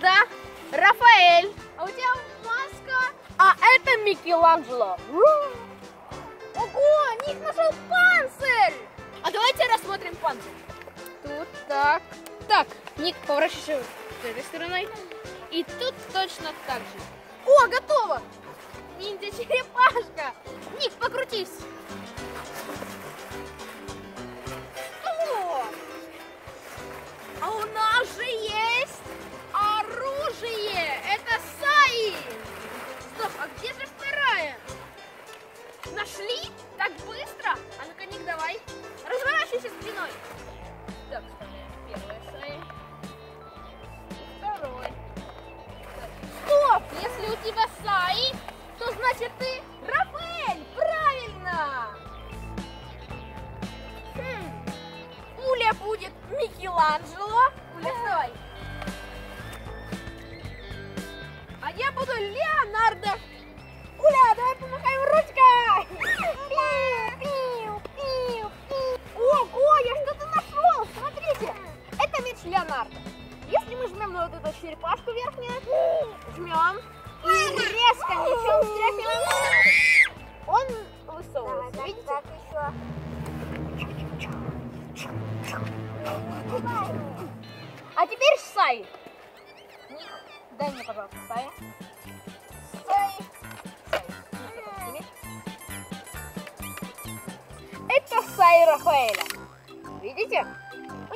это Рафаэль. А у тебя маска. А это Микеланджело. Ого, Ник нашел панцирь. А давайте рассмотрим панцирь. Тут так. Так, Ник, поворачивайся с этой стороной. И тут точно так же. О, готово! Ниндзя-черепашка! Ник, покрутись! Тебя Саи, то значит ты Рафаэль! Правильно! Хм. Уля будет Микеланджело. Уля, вставай. А я буду Леонардо. Уля, давай помахаем ручкой. Пиу, пиу, пиу. Ого, я что-то нашел. Смотрите, это меч Леонардо. Если мы жмем на вот эту черепашку верхнюю, жмем и резко мечом стряхиваем, он высовывается. Видите? А теперь Сай. Дай мне, пожалуйста, Сай. Сай. Это Сай Рафаэля. Видите?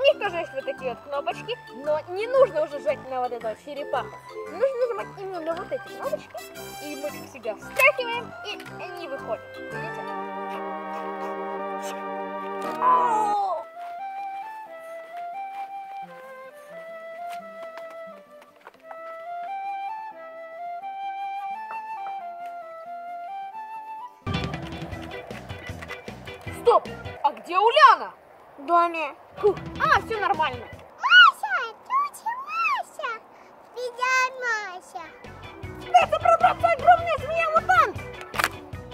Них тоже есть вот такие вот кнопочки, но не нужно уже жать на вот эту черепаху. Нужно нажимать именно вот эти кнопочки, и мы их себя стягиваем, и они выходят. Видите? Стоп! А где Уляна? Доме. Фух, А, все нормально. Мася, тетя Мася. Меня Мася. Это пробраться огромная змея-мутант!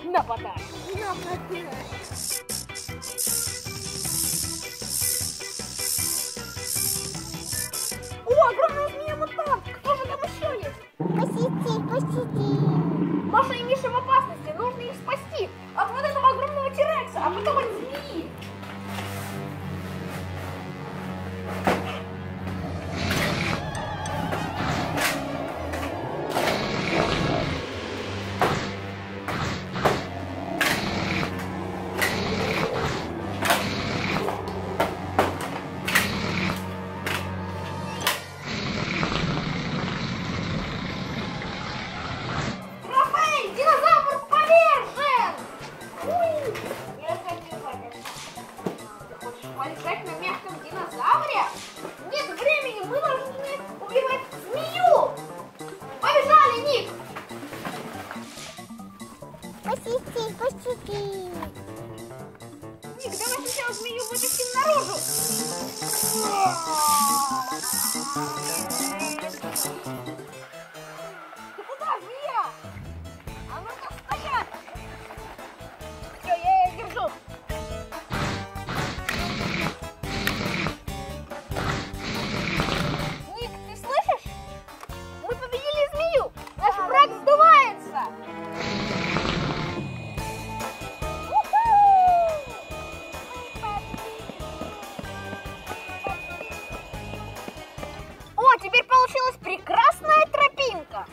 Нападай! О, огромная змея-мутант! Кто же там еще есть? Посети, посети. Маша и Миша в опасности, Полежать на мягком динозавре? Нет времени, мы должны убивать змею! Побежали, Ник! Посети, посети. Ник, давай сначала змею вытащим наружу. Теперь получилась прекрасная тропинка.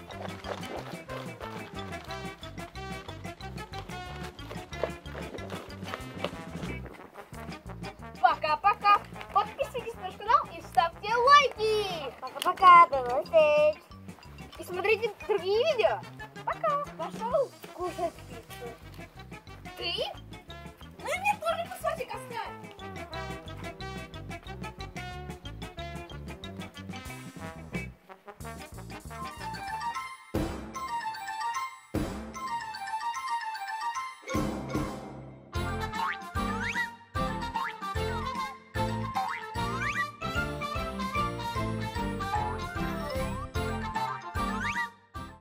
Пока-пока. Подписывайтесь на наш канал и ставьте лайки. Пока-пока, до новых встреч. И смотрите другие видео. Пока. Пошел кушать пиццу. Ты? Ну и мне тоже кусочек оставь.